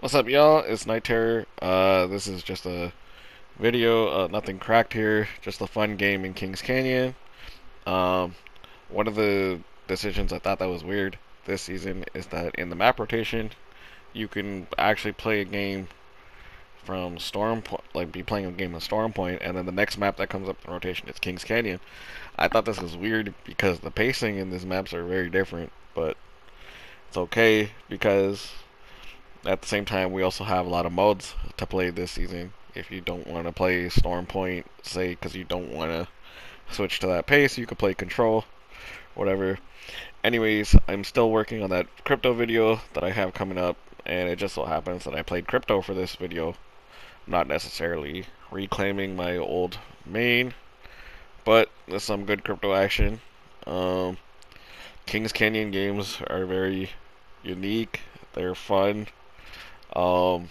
What's up, y'all? It's Night Terror. Uh, this is just a video, uh, nothing cracked here, just a fun game in Kings Canyon. Um, one of the decisions I thought that was weird this season is that in the map rotation, you can actually play a game from Storm Point, like be playing a game of Storm Point, and then the next map that comes up in rotation is Kings Canyon. I thought this was weird because the pacing in these maps are very different, but it's okay because at the same time we also have a lot of modes to play this season. If you don't want to play Storm Point, say because you don't want to switch to that pace, you could play Control, whatever. Anyways, I'm still working on that crypto video that I have coming up, and it just so happens that I played crypto for this video. not necessarily reclaiming my old main, but there's some good crypto action. Um, Kings Canyon games are very unique. They're fun. Um,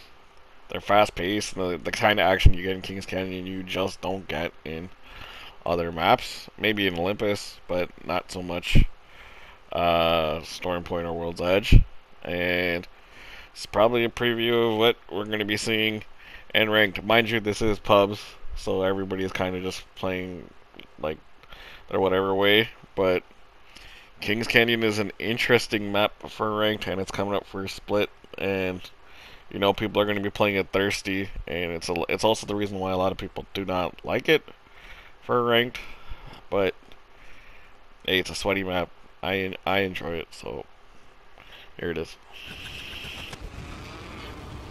they're fast paced. The, the kind of action you get in Kings Canyon you just don't get in other maps. Maybe in Olympus, but not so much uh, Storm Point or World's Edge. And it's probably a preview of what we're going to be seeing in ranked. Mind you, this is pubs, so everybody is kind of just playing like their whatever way. But Kings Canyon is an interesting map for ranked, and it's coming up for a split. And you know, people are going to be playing it thirsty, and it's a, it's also the reason why a lot of people do not like it for ranked. But hey, it's a sweaty map. I I enjoy it, so here it is.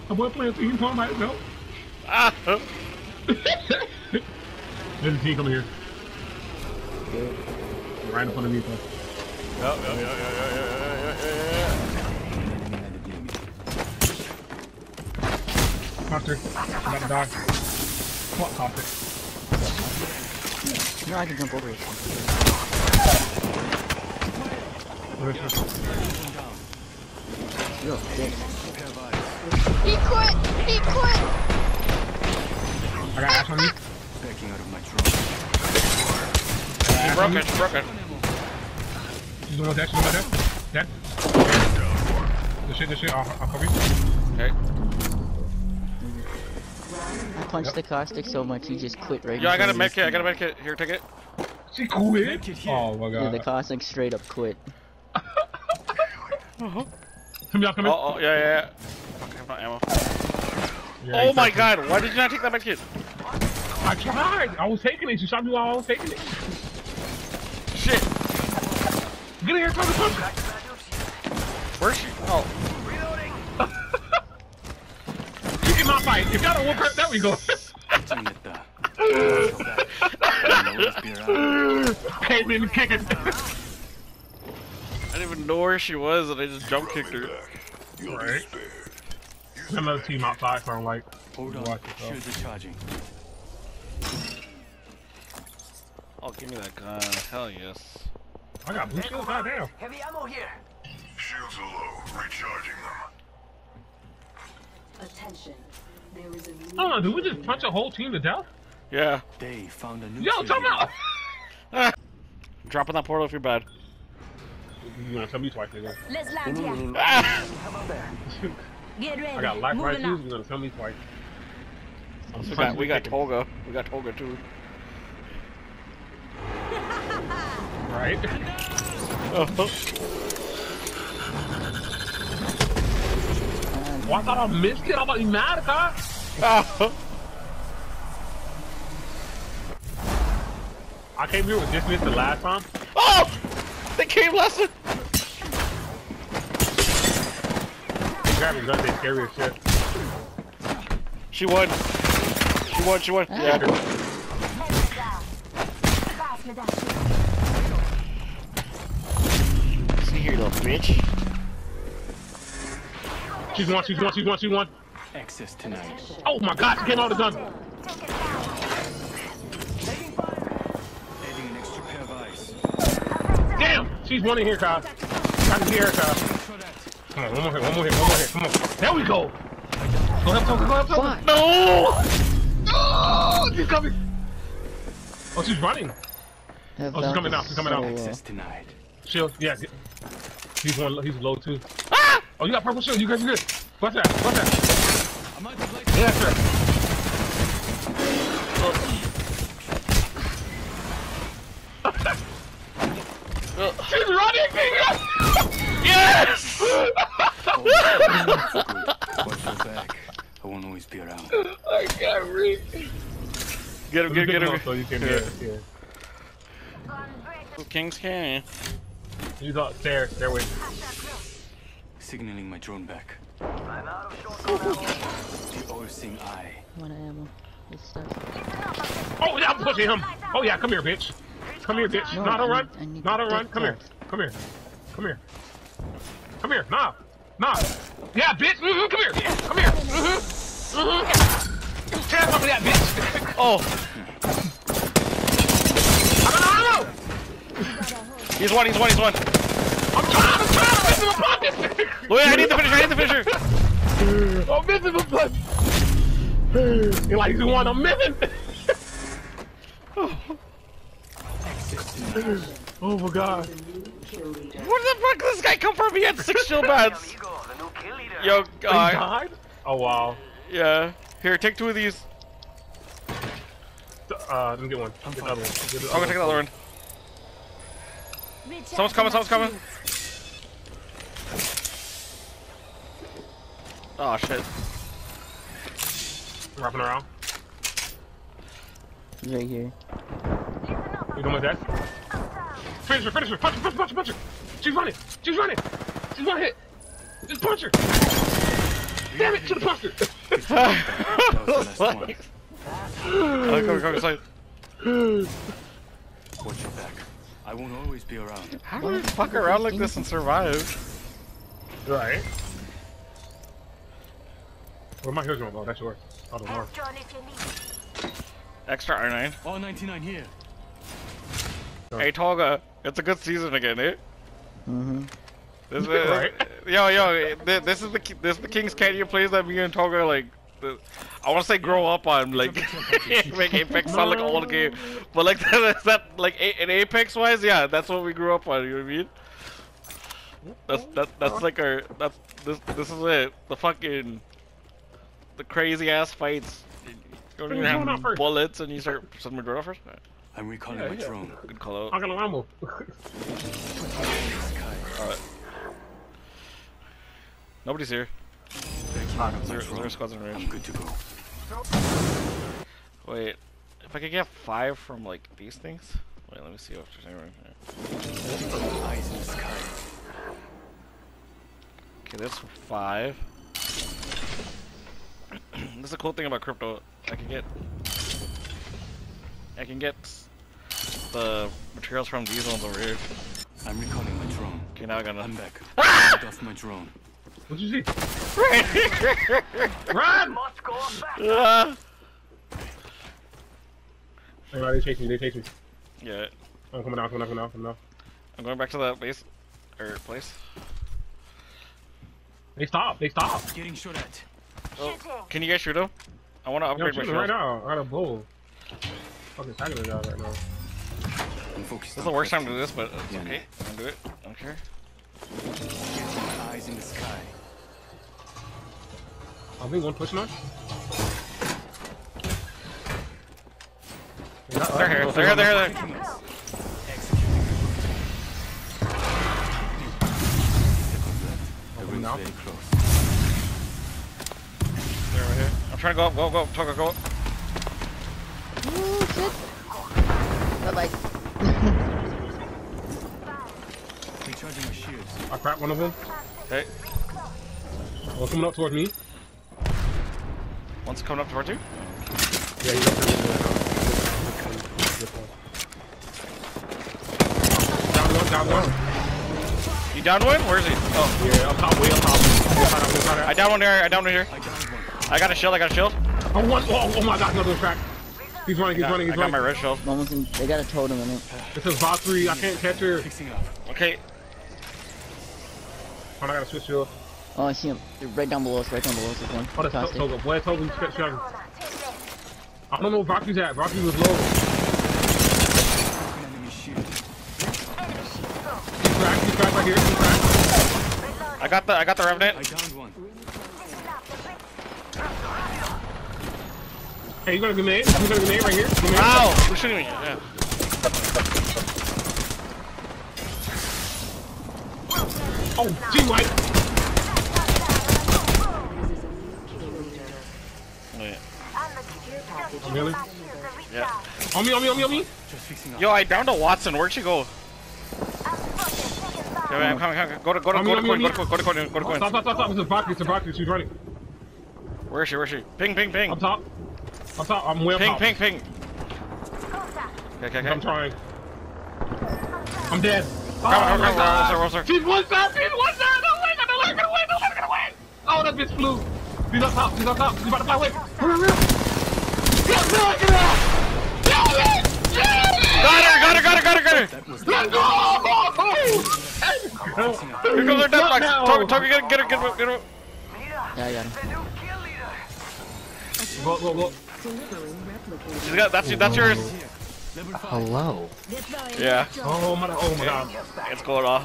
I was playing team home by itself. Ah! There's a team coming here. Right in front of me. Bro. Yep, yep, yep, yep, yep, yep, yep, Hunter. About to die. What topic? No, I can jump over it. Where's this? Yo, dick. He quit! He quit! I got ash on you. Backing out of my drone. She broke it, she broke it. She's doing that. She's doing that. Dead. This shit, this shit. I'll, I'll cover you. Okay. I punched the caustic so much he just quit right Yo, I got a in front med I got a med kit. Here, take it. She quit. It. Oh my me. Yeah, the caustic straight up quit. Come here, come here. Oh, oh, yeah, yeah, yeah. Fuck, I have no ammo. Yeah, Oh my exactly. god, why did you not take that med kit? I tried. I was taking it. She shot me while I was taking it. Shit. Get in here, come come. in my fight. If y'all don't whoop her, there we go. Came kicking. I didn't even know where she was, and I just jump kicked her. Right. Another team outside five, so I'm like, hold on. Watch the charging. Oh, give me that gun. Hell yes. I got blue shields right now. Heavy ammo here. Shields are low. Recharging them. Attention. There is a new I don't. Did we just punch a whole team to death? Yeah. They found a new Yo, kill time leader. out. Drop that portal if you're bad. You gonna tell me twice, nigga? Let's land here. Ah! Get ready. I got life right Moving too. up. You gonna tell me twice? We got, we got Tolga. We got Tolga too. Right? Oh, I thought I missed it. I'm about to be mad, huh? I came here with dismiss the last time. oh! They came lesson! Grabbing guns, they scary as shit. She won. She won, she won. Yeah. See here, little bitch. She's one, she's one, she's one, she's one. Access tonight. Oh my god, she came out the gun. Adding an extra pair of eyes. Damn! She's one in here, Kyle. I can hear her, Kyle. Come on, one more hit, one more hit, one more hit. Come on. There we go. Go help Toka, go help Toka. Fuck. No! Oh, she's coming. Oh, she's running. Oh, she's coming out, she's coming out. so. Access tonight. Shield, yeah. He's one, he's low too. Oh, you got purple shield. You guys are good. What's that? What's that? I'm out of light. Yeah, sir. She's running, nigga! Yes! Watch your back. I won't always be around. I can't. Get him, get him, get him. So you can Yeah. get yeah. Kings Canyon. He's up there, there with. Signaling my drone back. The all-seeing eye. One ammo. This. Oh yeah, I'm pushing him. Oh yeah, come here, bitch. Come here, bitch. No, Not a I run. need- need Not a to run. get Come here. Come here. Come here. Come here. Nah. Nah. Yeah, bitch. hmm Come here. Come here. hmm hmm Tap off of that bitch. Oh, I don't know. he's one, he's one, he's one. I'm trying. I'm trying. I'm missing my punch. Wait, I need the finisher, I need the finisher. I'm missing my punch. You're like, you one I'm missing. oh my god. Where the fuck did this guy come from? He had six shield bats. Yo, He uh, died? Oh wow. yeah. Here, take two of these. Uh, let me get one. Get the other one. Get the I'm gonna take another one. Someone's coming, someone's coming. Oh shit. Wrapping around. He's right here. You doing with that? Finish her, finish her, punch her, punch her, punch her, punch her. She's running, she's running. She's one hit. Just punch her. Damn it, should have punched her. That was the last one. Oh, come, come, come. Watch your back. I won't always be around. How do we fuck around like this and survive? right. Where my heels going? Oh, that's yours. The one. Extra R9. All 99 here. Hey Toga, it's a good season again, eh? Mm-hmm. This is, Right. Yo, yo, this is the this is the Kings Canyon plays that me and Toga like. the- I want to say grow up on like make Apex sound like an old game, but like that, that like a, in Apex wise, yeah, that's what we grew up on. You know what I mean? That's that that's like our that's this this is it. The fucking the crazy ass fights. You don't even going out have bullets and you start sending my drone first. Alright, I'm recalling Yeah, my yeah. drone. Good call out. I'm gonna rumble. Alright. Nobody's here. Backing out of my Zero, drone. zero squads in range. I'm good to go. Wait, if I could get five from like these things. Wait, let me see if there's anyone here. Eyes in the sky. Okay, that's five. This is a cool thing about crypto. I can get. I can get the materials from these ones over here. I'm recalling my drone. Okay, now I gotta. I'm back. Get off my drone. What'd you see? Run! Run! Run! Must Ah! Oh, no, they chase me, they chase me. yeah, I'm coming out, coming out, coming out, coming out. I'm going back to that base or place. They stop, they stop. Getting shot at. Oh. Can you guys shoot him? I want to Yeah, I'm upgrade my shield. right now, out of bull. Fucking tagging it out right now. This is the worst time to do this, but it's okay. I can do it. I don't care. Getting my eyes in the sky. I think one pushing on. Yeah, They're here. They're here. They're here. Taking us. Executing. The Open now. I'm trying to go up. Go, go, Toga, go up. Ooh, shit. Bye-bye. Recharging my shields. I cracked one of them. Hey, One coming up towards me. one's coming up towards you. Yeah, he's up there. Down one, down one. You down one? Where is he? Oh, Yeah, up top, way up top. Up top, way up top. I down one here. I down one here. I downed one. I got a shield. I got a shield. Oh, one, oh, oh my god, another one cracked. He's running, he's I got, running, I he's got my running. red shield. Almost in, they got a totem in it. It says Valkyrie, I can't catch her. Fixing up. Okay. Oh, I gotta switch shield. Oh, I see him. They're right down below us, right down below us. This one. Oh, that's Caustic. Toga. Boy, Toga, switch shield. I don't know where Valkyrie's at. Valkyrie was low. Enemy shield. He's cracked, he's cracked right here, he's cracked. I got the I got the revenant. Hey, you got a grenade? You got a grenade right here? Grenade? Ow! Who's shooting me? Yeah. Oh, G White. Oh, yeah. Oh, really? Yeah. On me, on me, on me, on me. Just fixing up. Yo, I downed a Wattson. Where'd she go? Wait, I'm coming, coming. Go to, go to, go to coin, go to coin, go to oh, coin, go to Stop, coin. stop, stop, stop. It's a Valkyrie, it's a Valkyrie. She's running. Where is she? Where is she? Ping, ping, ping. Up top. Up top. I'm way up Ping, top. ping, ping. Okay, okay, okay. I'm trying. I'm dead. Come on, oh come my on, god. roll, roll, roll, roll. She's one shot, she's one shot. No way, no way, no way, no way, no way. Oh, that bitch flew. She's up top, she's up top. She's about to fly away. Hurry, hurry. Get back, get out. Get it, get it. Got her, got her, got her, got her, got her. Let's go. Oh, Here comes her death box. Toby, Toby, get her, get her, get her, get her. Yeah, I got him. Look, look, look. Delivering replicator. She's got, that's, that's yours. Hello. Yeah, Oh my, oh my god. it's going off.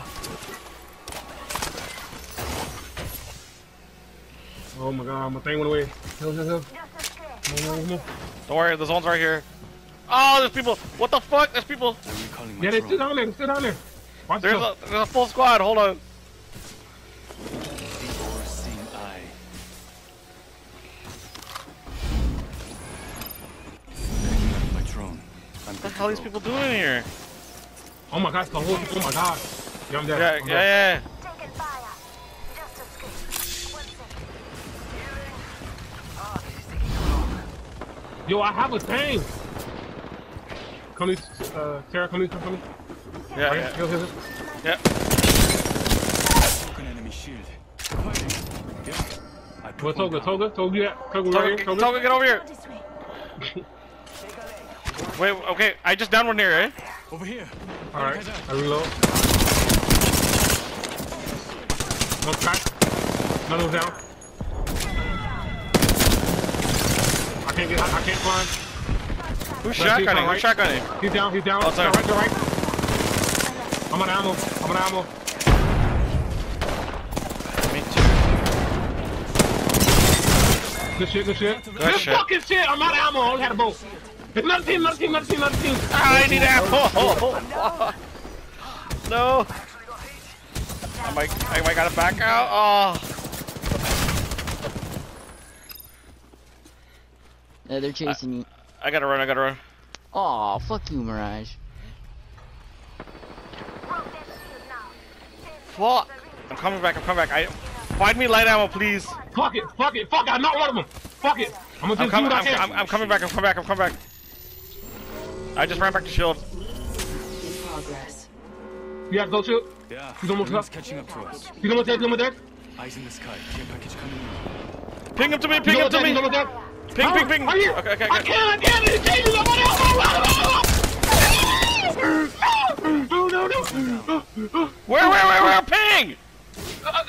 Oh my god, my thing went away. Hill, hill, hill. Don't worry, the zone's right here. Oh, there's people. What the fuck? There's people. I'm recalling my Yeah, they drone. sit down there, they sit down there. Watch There's a, there's a full squad. Hold on. What the hell are these people doing here? Oh my god, the whole, oh my god. Yeah, I'm dead. Yeah, I'm yeah, dead. yeah. Taking fire. Just escape. One second. Yo, I have a thing. Come these, uh, Tara, come these, come, come. Yeah, Right, yeah. yeah. broken enemy shield. Fighting. Yeah. I put Where's one Toga? down. Toga? Toga, yeah. Toga, right here. Toga, Toga. Toga, get over here. This way. Wait, okay. I just downed one here, eh? Over here. Alright, I reload. One crack. Another one down. I can't get, I, I can't climb. Who's shotgunning? on Who's shotgunning? He's down, he's down. Oh, sorry. right, to right. I'm on ammo. I'm on ammo. Me too. Good shit, good shit. Good Good shit. fucking shit. I'm out of ammo. I only had a bow. Another team, another team, another team, another team. I need ammo. no. I might, I might gotta back out. Oh. Yeah, they're chasing you. I gotta run. I gotta run. Aw, fuck you, Mirage. Broke that shield now. Fuck. I'm coming back. I'm coming back. I find me light ammo, please. Fuck it, fuck it, fuck it. I'm not one of them. Fuck it. I'm gonna I'm just do what I I'm. I'm, I'm coming back. I'm coming back. I'm coming back. I just ran back to shield. In progress. You have go shoot. Yeah. He's almost up. catching up to us. He's almost dead, he's almost dead. Eyes in the sky. Care package coming in. Ping him to me. Ping him to me. he's almost dead. Ping, Huh? ping, ping. Right here. Okay, okay, I okay. can't, I can't. It's chasing somebody else. No, no, no. Where, where, where, where? Ping! Uh,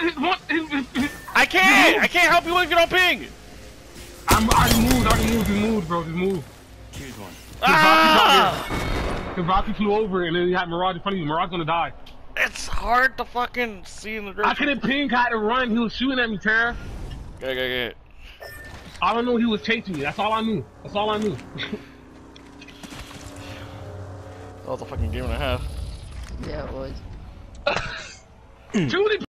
I can't. I can't help you if you don't ping. I'm I moved, I moved, just moved, bro, just moved. Killed one. Ah! Because Rocky flew over and then he had Mirage in front of you. Mirage gonna die. It's hard to fucking see in the dark. I couldn't ping, I had to run. He was shooting at me, Tara. Okay, okay, okay. All I knew he was chasing me. That's all I knew. That's all I knew. That was a fucking game and a half. Yeah, it was. Judy